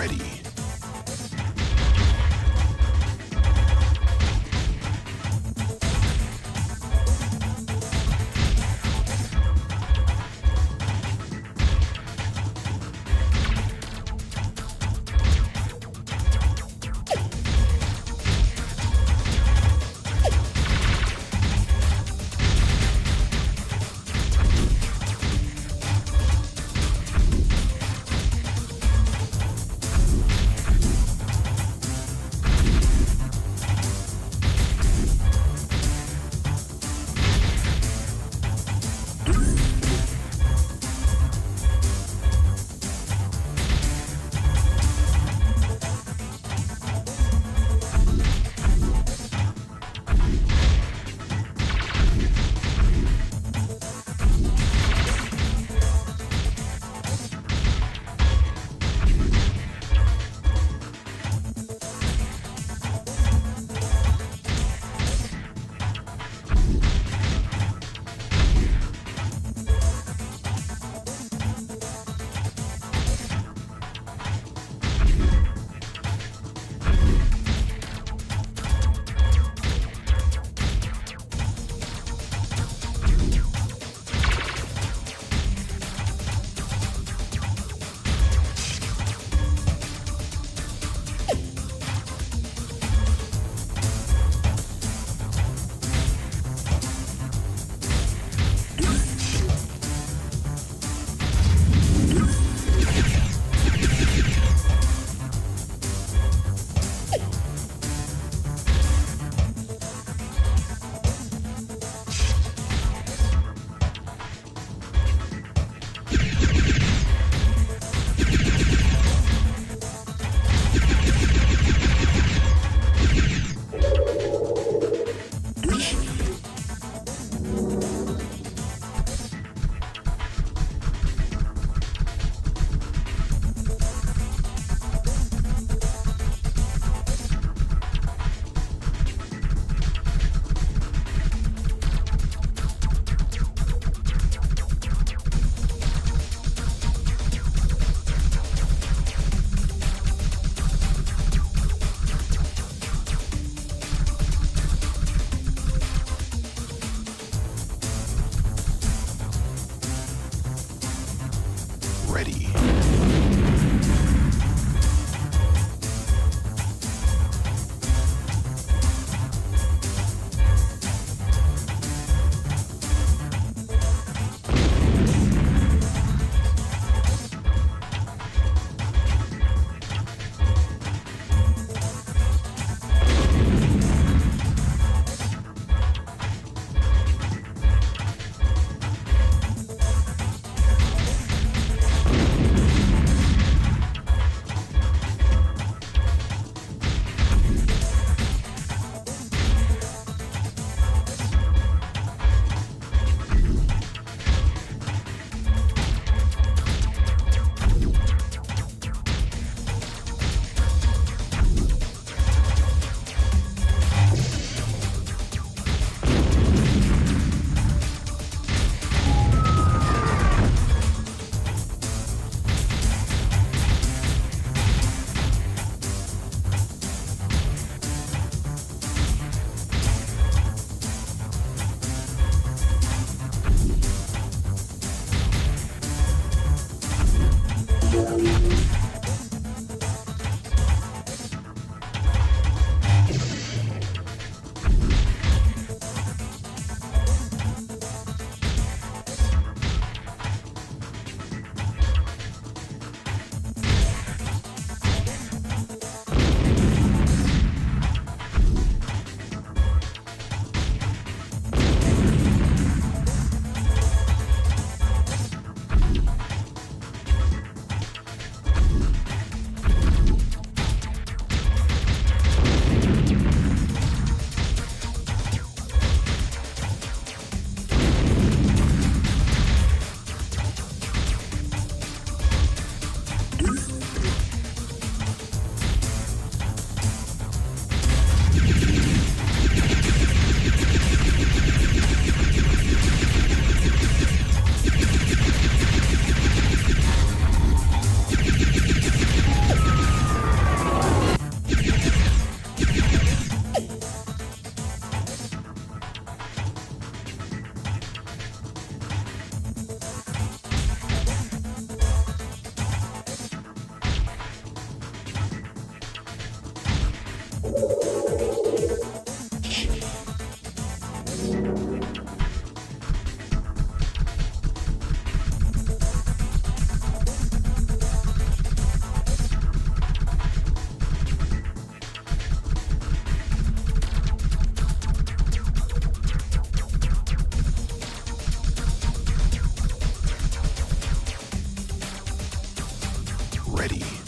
ready. ready.